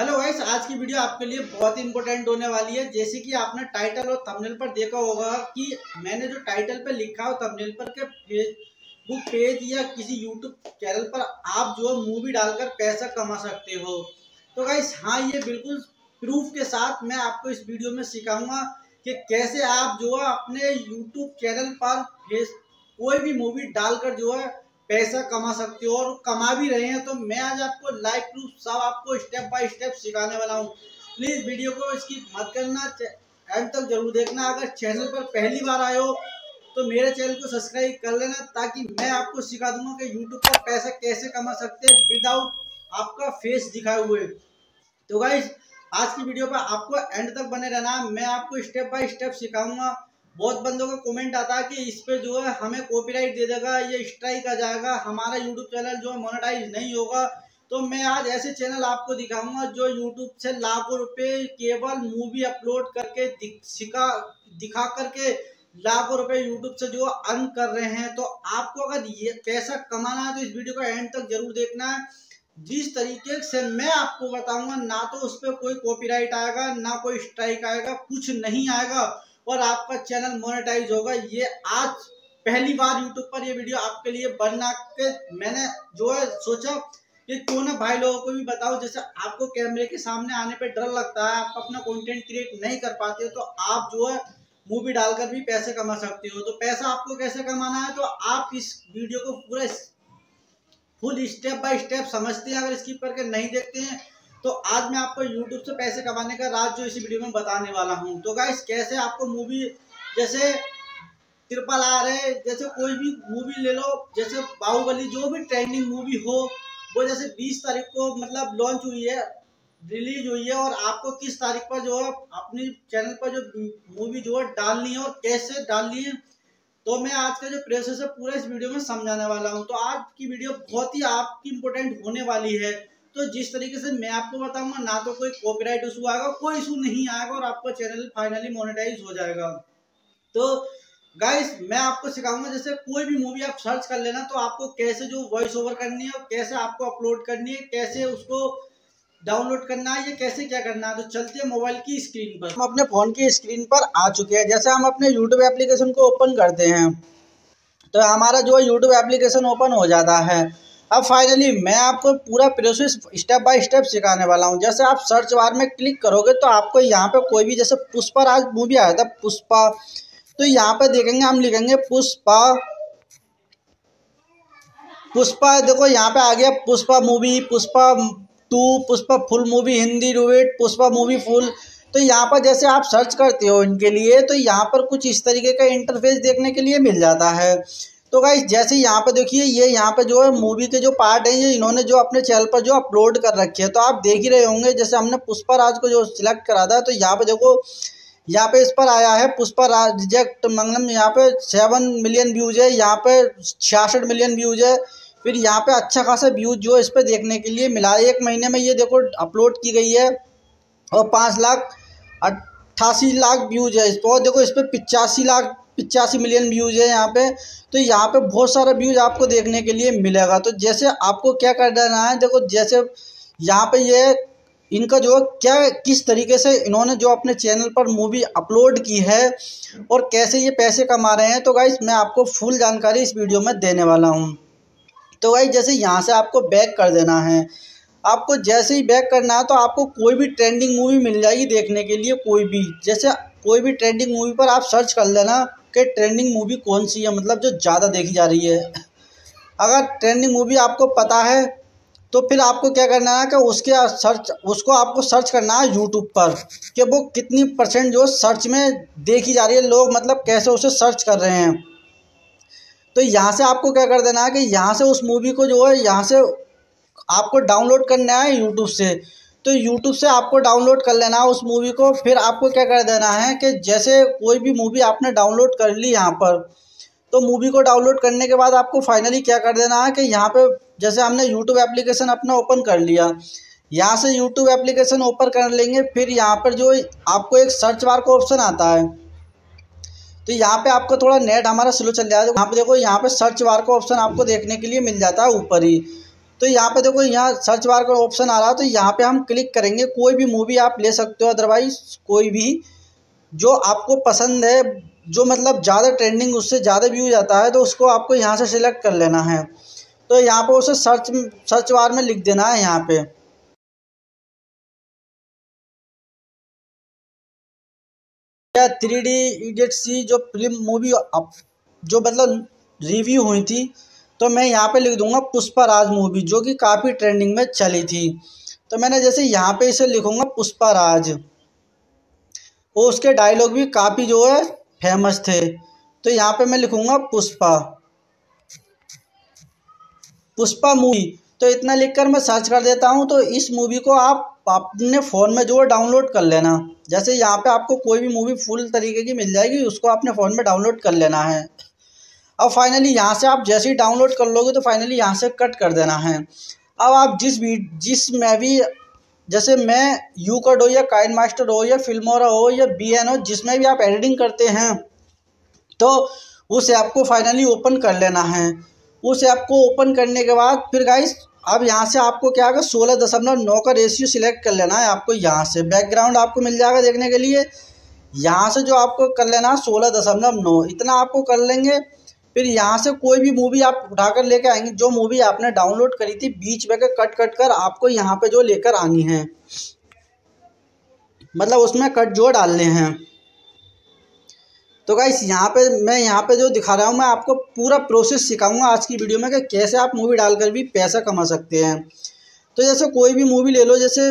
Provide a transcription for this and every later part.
Hello guys आज की video आपके लिए बहुत ही इंपॉर्टेंट होने वाली है। जैसे कि आपने टाइटल और थंबनेल पर देखा होगा कि मैंने जो टाइटल पर लिखा हो थंबनेल पर के फेसबुक पेज या किसी यूट्यूब चैनल पर आप जो मूवी डालकर पैसा कमा सकते हो। तो गाइस हाँ ये बिल्कुल प्रूफ के साथ मैं आपको इस वीडियो में सिखाऊँगा कि कैसे आप जो है अपने यूट्यूब चैनल पर फेस कोई भी मूवी डालकर जो है पैसा कमा सकते हो और कमा भी रहे हैं तो मैं आज आपको लाइव प्रूफ सब आपको स्टेप बाय स्टेप सिखाने वाला हूँ। प्लीज़ वीडियो को इसकी मत करना एंड तक ज़रूर देखना। अगर चैनल पर पहली बार आए हो तो मेरे चैनल को सब्सक्राइब कर लेना ताकि मैं आपको सिखा दूँगा कि यूट्यूब पर पैसा कैसे कमा सकते हैं विदाउट आपका फेस दिखाए हुए। तो गाइज़ आज की वीडियो पर आपको एंड तक बने रहना। मैं आपको स्टेप बाय स्टेप सिखाऊँगा। बहुत बंदों का कमेंट आता है कि इस पे जो है हमें कॉपीराइट दे देगा, ये स्ट्राइक आ जाएगा, हमारा यूट्यूब चैनल जो है मोनेटाइज नहीं होगा। तो मैं आज ऐसे चैनल आपको दिखाऊँगा जो यूट्यूब से लाखों रुपए केवल मूवी अपलोड करके सिखा, दिखा करके लाखों रुपए यूट्यूब से जो अर्न कर रहे हैं। तो आपको अगर ये पैसा कमाना है तो इस वीडियो को एंड तक ज़रूर देखना है। जिस तरीके से मैं आपको बताऊँगा, ना तो उस पर कोई कॉपीराइट आएगा, ना कोई स्ट्राइक आएगा, कुछ नहीं आएगा। और आपका चैनल मोनेटाइज होगा। ये आज पहली बार यूट्यूब पर ये वीडियो आपके लिए बना के मैंने जो है सोचा कि क्यों ना भाई लोगों को भी बताओ जैसे आपको कैमरे के सामने आने पे डर लगता है, आप अपना कंटेंट क्रिएट नहीं कर पाते तो आप जो है मूवी डालकर भी पैसे कमा सकते हो। तो पैसा आपको कैसे कमाना है? तो आप इस वीडियो को पूरा फुल स्टेप बाय स्टेप समझते हैं, अगर स्किप करके नहीं देखते हैं तो आज मैं आपको यूट्यूब से पैसे कमाने का राज जो इस वीडियो में बताने वाला हूँ। तो गाइस कैसे आपको मूवी जैसे ट्रिपल आर है जैसे कोई भी मूवी ले लो, जैसे बाहुबली जो भी ट्रेंडिंग मूवी हो, वो जैसे 20 तारीख को मतलब लॉन्च हुई है रिलीज़ हुई है और आपको किस तारीख पर जो है अपनी चैनल पर जो मूवी जो है डालनी है और कैसे डालनी है तो मैं आज का जो प्रोसेस है पूरा इस वीडियो में समझाने वाला हूँ। तो आज की वीडियो बहुत ही आपकी इम्पोर्टेंट होने वाली है। तो जिस तरीके से मैं आपको बताऊँगा, ना तो कोई कॉपीराइट इशू आएगा, कोई इशू नहीं आएगा और आपका चैनल फाइनली मोनेटाइज हो जाएगा। तो गाइस मैं आपको सिखाऊँगा, जैसे कोई भी मूवी आप सर्च कर लेना तो आपको कैसे जो वॉइस ओवर करनी है और कैसे आपको अपलोड करनी है, कैसे उसको डाउनलोड करना है, ये कैसे क्या करना है तो चलते हैं मोबाइल की स्क्रीन पर। हम अपने फ़ोन की स्क्रीन पर आ चुके हैं। जैसे हम अपने यूट्यूब एप्लीकेशन को ओपन करते हैं तो हमारा जो है यूट्यूब एप्लीकेशन ओपन हो जाता है। अब फाइनली मैं आपको पूरा प्रोसेस स्टेप बाय स्टेप सिखाने वाला हूँ। जैसे आप सर्च बार में क्लिक करोगे तो आपको यहाँ पे कोई भी जैसे पुष्पा राज मूवी आया था, पुष्पा। तो यहाँ पे देखेंगे, हम लिखेंगे पुष्पा। पुष्पा, देखो यहाँ पे आ गया Pushpa movie Pushpa two Pushpa full movie Hindi रूवेट Pushpa movie full तो यहाँ पर जैसे आप सर्च करते हो इनके लिए तो यहाँ पर कुछ इस तरीके का इंटरफेस देखने के लिए मिल जाता है। तो गाइस जैसे यहाँ पे देखिए, ये यहाँ पे जो है मूवी के जो पार्ट है, ये इन्होंने जो अपने चैनल पर जो अपलोड कर रखे हैं। तो आप देख ही रहे होंगे, जैसे हमने पुष्पा राज को जो सिलेक्ट करा था तो यहाँ पे देखो, यहाँ पे इस पर आया है पुष्पा राज रिजेक्ट मंगलम। यहाँ पे सेवन मिलियन व्यूज़ है, यहाँ पे छियासठ मिलियन व्यूज़ है। फिर यहाँ पे अच्छा खासा व्यूज़ जो इस पर देखने के लिए मिला एक महीने में ये देखो अपलोड की गई है, और पाँच लाख अट्ठासी लाख व्यूज़ है। इस पर देखो इस पर पिचासी लाख पिचासी मिलियन व्यूज़ है यहाँ पे तो यहाँ पे बहुत सारा व्यूज़ आपको देखने के लिए मिलेगा। तो जैसे आपको क्या कर देना है, देखो जैसे यहाँ पे ये, इनका जो क्या, किस तरीके से इन्होंने जो अपने चैनल पर मूवी अपलोड की है और कैसे ये पैसे कमा रहे हैं तो गाइस मैं आपको फुल जानकारी इस वीडियो में देने वाला हूँ। तो गाइस जैसे यहाँ से आपको बैक कर देना है। आपको जैसे ही बैक करना है तो आपको कोई भी ट्रेंडिंग मूवी मिल जाएगी देखने के लिए, कोई भी। जैसे कोई भी ट्रेंडिंग मूवी पर आप सर्च कर लेना कि ट्रेंडिंग मूवी कौन सी है? मतलब जो ज़्यादा देखी जा रही है। अगर ट्रेंडिंग मूवी आपको पता है तो फिर आपको क्या करना है कि उसके सर्च उसको आपको सर्च करना है यूट्यूब पर कि वो कितनी परसेंट जो सर्च में देखी जा रही है, लोग मतलब कैसे उसे सर्च कर रहे हैं। तो यहाँ से आपको क्या कर देना है कि यहाँ से उस मूवी को जो है, यहाँ से आपको डाउनलोड करना है यूट्यूब से। तो यूट्यूब से आपको डाउनलोड कर लेना है उस मूवी को। फिर आपको क्या कर देना है कि जैसे कोई भी मूवी आपने डाउनलोड कर ली यहाँ पर तो मूवी को डाउनलोड करने के बाद आपको फाइनली क्या कर देना है कि यहाँ पे जैसे हमने यूट्यूब एप्लीकेशन अपना ओपन कर लिया, यहाँ से यूट्यूब एप्लीकेशन ओपन कर लेंगे। फिर यहाँ पर जो आपको एक सर्च बार का ऑप्शन आता है तो यहाँ पे आपको थोड़ा नेट हमारा स्लो चल जाएगा यहाँ पे देखो, यहाँ पे सर्च बार का ऑप्शन आपको देखने के लिए मिल जाता है ऊपर ही। तो यहाँ पे देखो, यहाँ सर्च बार का ऑप्शन आ रहा है तो यहाँ पे हम क्लिक करेंगे। कोई भी मूवी आप ले सकते हो अदरवाइज़ कोई भी, जो आपको पसंद है, जो मतलब ज़्यादा ट्रेंडिंग उससे ज़्यादा व्यू जाता है तो उसको आपको यहाँ से सिलेक्ट कर लेना है। तो यहाँ पे उसे सर्च सर्च बार में लिख देना है यहाँ पे। थ्री डी इडियट सी जो फ़िल्म मूवी जो मतलब रिव्यू हुई थी तो मैं यहाँ पे लिख दूँगा पुष्पा राज मूवी, जो कि काफ़ी ट्रेंडिंग में चली थी। तो मैंने जैसे यहाँ पे इसे लिखूँगा पुष्पा राज वो उसके डायलॉग भी काफ़ी जो है फ़ेमस थे। तो यहाँ पे मैं लिखूँगा पुष्पा। पुष्पा मूवी। तो इतना लिखकर मैं सर्च कर देता हूँ तो इस मूवी को आप अपने फ़ोन में जो है डाउनलोड कर लेना। जैसे यहाँ पे आपको कोई भी मूवी फुल तरीके की मिल जाएगी, उसको अपने फ़ोन में डाउनलोड कर लेना है। अब फाइनली यहाँ से आप जैसे ही डाउनलोड कर लोगे तो फाइनली यहाँ से कट कर देना है। अब आप जिस भी, जिस में भी, जैसे मैं यू कट हो या काइन मास्टर हो या फिल्मोरा हो या बी एन हो, जिसमें भी आप एडिटिंग करते हैं तो उसे आपको फाइनली ओपन कर लेना है। उसे आपको ओपन करने के बाद फिर गाइस अब यहाँ से आपको क्या होगा सोलह दशमलव नौ का रेशियो सिलेक्ट कर लेना है आपको यहाँ से। बैकग्राउंड आपको मिल जाएगा देखने के लिए। यहाँ से जो आपको कर लेना है, सोलह दशमलव नौ। इतना आपको कर लेंगे फिर यहाँ से कोई भी मूवी आप उठाकर लेके आएँगे, जो मूवी आपने डाउनलोड करी थी, बीच में कट कट कर आपको यहाँ पे जो लेकर आनी है। मतलब उसमें कट जो डालने हैं। तो गाइस यहाँ पे, मैं यहाँ पे जो दिखा रहा हूँ, मैं आपको पूरा प्रोसेस सिखाऊँगा आज की वीडियो में कि कैसे आप मूवी डालकर भी पैसा कमा सकते हैं। तो जैसे कोई भी मूवी ले लो, जैसे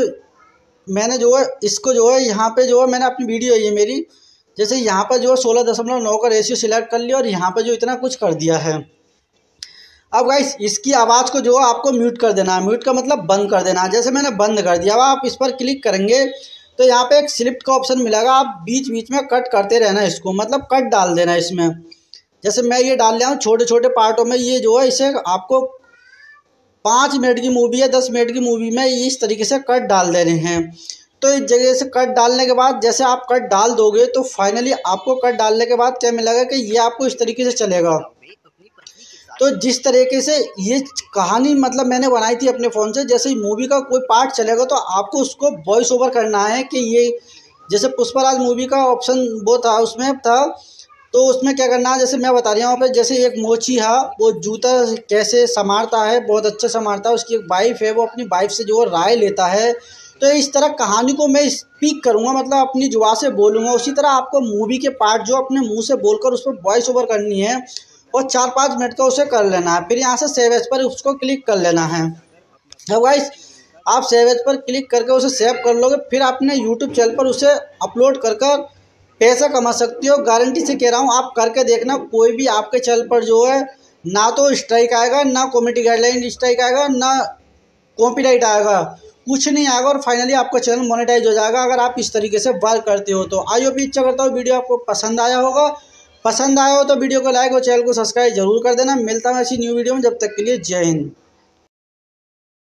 मैंने जो है, इसको जो है, यहाँ पे जो है मैंने अपनी वीडियो है ये मेरी जैसे यहाँ पर जो सोलह दशमलव नौ का रेशियो सिलेक्ट कर लिया और यहाँ पर जो इतना कुछ कर दिया है। अब गाइस इसकी आवाज़ को जो है आपको म्यूट कर देना है। म्यूट का मतलब बंद कर देना है। जैसे मैंने बंद कर दिया, अब आप इस पर क्लिक करेंगे तो यहाँ पे एक स्लिप्ट का ऑप्शन मिलेगा। आप बीच बीच में कट करते रहना इसको। मतलब कट डाल देना इसमें। जैसे मैं ये डाल लिया हूँ छोटे छोटे पार्टों में ये जो है, इसे आपको पाँच मिनट की मूवी है दस मिनट की मूवी में इस तरीके से कट डाल देने हैं। तो इस जगह से कट डालने के बाद जैसे आप कट डाल दोगे तो फाइनली आपको कट डालने के बाद क्या मिलेगा कि ये आपको इस तरीके से चलेगा। तो जिस तरीके से ये कहानी मतलब मैंने बनाई थी अपने फ़ोन से, जैसे मूवी का कोई पार्ट चलेगा तो आपको उसको वॉइस ओवर करना है कि ये, जैसे पुष्पराज मूवी का ऑप्शन वो था, उसमें था तो उसमें क्या करना है, जैसे मैं बता रहा हूँ जैसे एक मोची है, वो जूता कैसे संभालता है, बहुत अच्छा संभालता है, उसकी एक वाइफ है, वो अपनी वाइफ से जो राय लेता है तो इस तरह कहानी को मैं स्पीक करूँगा मतलब अपनी जुआ से बोलूँगा। उसी तरह आपको मूवी के पार्ट जो अपने मुँह से बोलकर उस पर वॉइस ओवर करनी है और चार पाँच मिनट का उसे कर लेना है। फिर यहाँ से सेव एज पर उसको क्लिक कर लेना है। गाइस आप सेवेज पर क्लिक करके उसे सेव कर लोगे, फिर अपने यूट्यूब चैनल पर उसे अपलोड कर कर पैसा कमा सकते हो। गारंटी से कह रहा हूँ, आप करके देखना, कोई भी आपके चैनल पर जो है, ना तो स्ट्राइक आएगा, ना कॉमेडी गाइडलाइन स्ट्राइक आएगा, ना कॉपीराइट आएगा। कुछ नहीं आएगा और फाइनली आपका चैनल मोनेटाइज हो जाएगा। अगर आप इस तरीके से वर्क करते हो तो आई भी इच्छा करता हूँ वीडियो आपको पसंद आया होगा। पसंद आया हो तो वीडियो को लाइक और चैनल को सब्सक्राइब ज़रूर कर देना। मिलता हूँ ऐसी न्यू वीडियो में। जब तक के लिए जय हिंद।